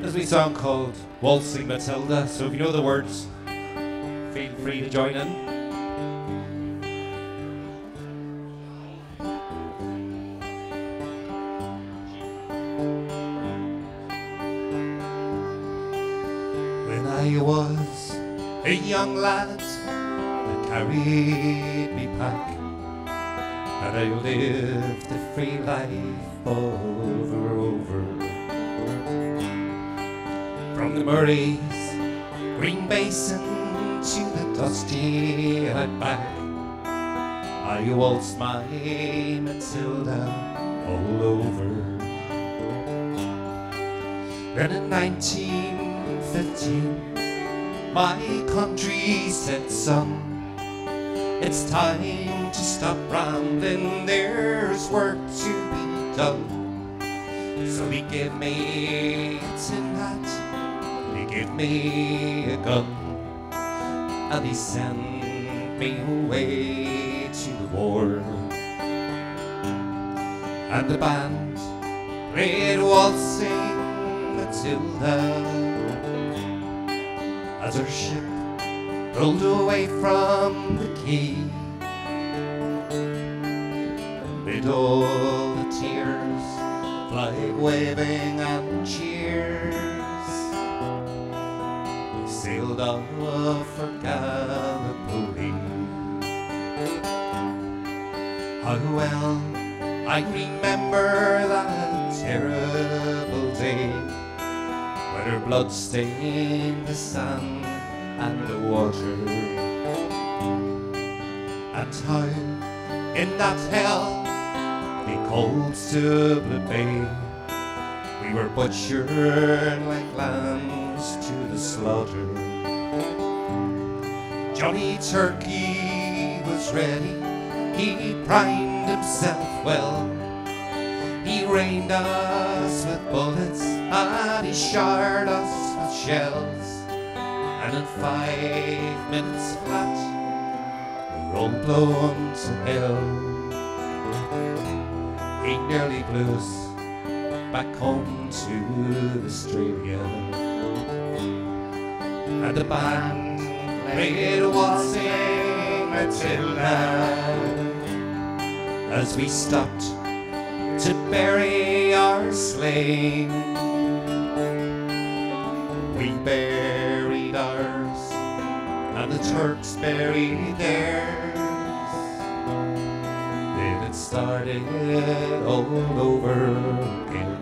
There's a wee song called Waltzing Matilda, so if you know the words, feel free to join in. When I was a young lad, they carried me back, and I lived the free life over, over. From the Murray's green basin to the dusty outback, I waltzed my Matilda all over. Then in 1915, my country said, son, it's time to stop rambling, there's work to be done. So he gave me hat, he gave me a gun, and he sent me away to the war. And the band played waltzing Matilda as her ship rolled away from the quay. Amid all the tears, flag waving and cheers, we sailed off for Gallipoli. How well I remember that terrible day when her blood stained the sand and the water. And how in that hell we called Stubble Bay we were butchered like lambs to the slaughter. Johnny Turkey was ready, he primed himself well. He rained us with bullets and he showered us with shells. And in five minutes flat, we're all blown to hell. He nearly blew back home to Australia. And the band played waltzing Matilda as we stopped to bury our slain. We buried and the Turks buried theirs. Then it started all over again.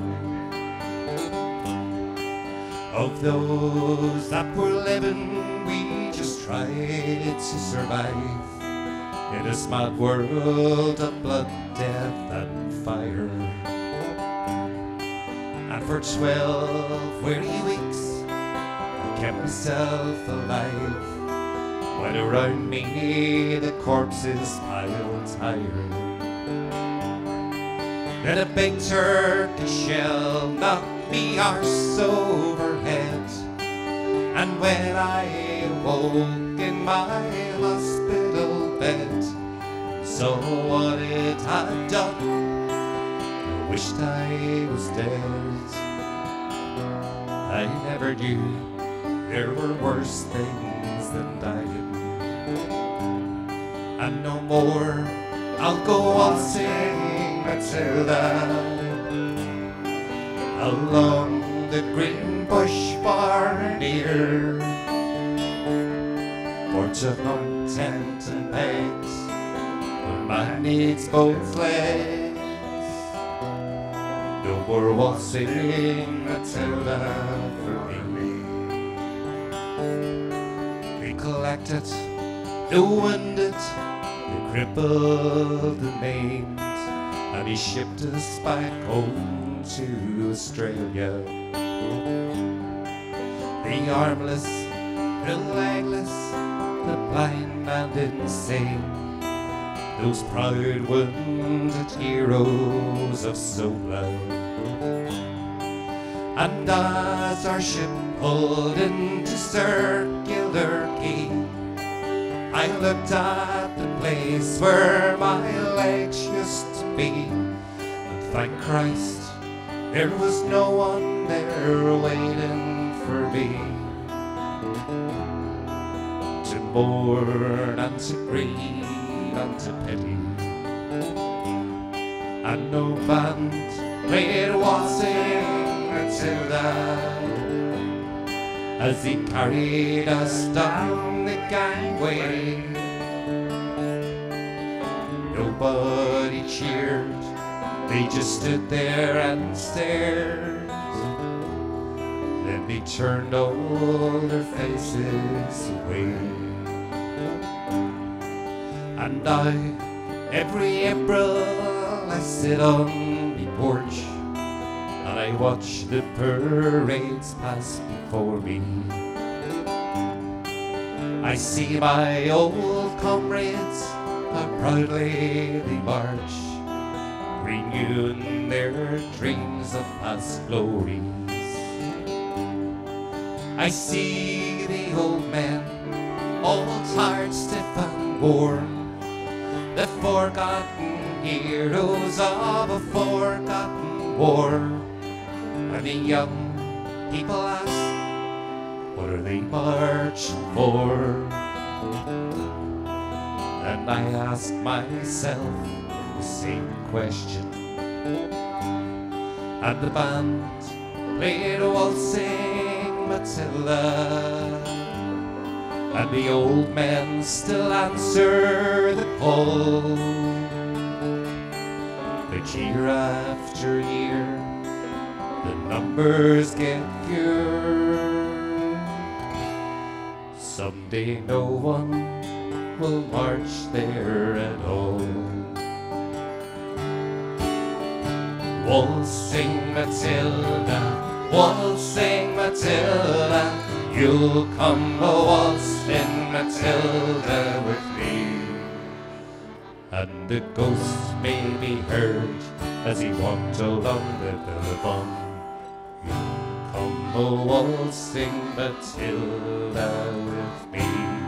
Of those that were living, we just tried to survive in this mad world of blood, death, and fire. And for twelve weary weeks, I kept myself alive. When around me the corpses piled higher. Then a big Turkish shell knocked me arse overhead. And when I awoke in my hospital bed, so what it had done, I wished I was dead. I never knew there were worse things than dying. And no more, I'll go on sing Matilda along the green bush far near. For to hunt and pegs, when man needs both legs. No more waltzing Matilda for me. We collected the wounded, the crippled, the maimed, and he shipped us back home to Australia. The armless, the legless, the blind and insane, those proud wounded heroes of Sola. And as our ship pulled into Circular Quay, I looked at the place where my legs used to be. And Thank Christ, there was no one there waiting for me. To mourn and to grieve and to pity. And no band played waltzing Matilda as he carried us down the gangway. Nobody cheered, they just stood there and stared. Then they turned all their faces away. And I, every April, I sit on the porch and I watch the parades pass before me. I see my old comrades proudly they march, renewing their dreams of past glories. I see the old men, all tired, stiff and worn, the forgotten heroes of a forgotten war. And the young people ask, what are they marching for? And I ask myself the same question. And the band played waltzing Matilda. And the old men still answer the call. But year after year, the numbers get fewer. Someday no one will march there at all. Waltzing Matilda, waltzing Matilda, you'll come a waltzing Matilda with me. And the ghost may be heard as he walked along the billabong. A waltzing Matilda with me.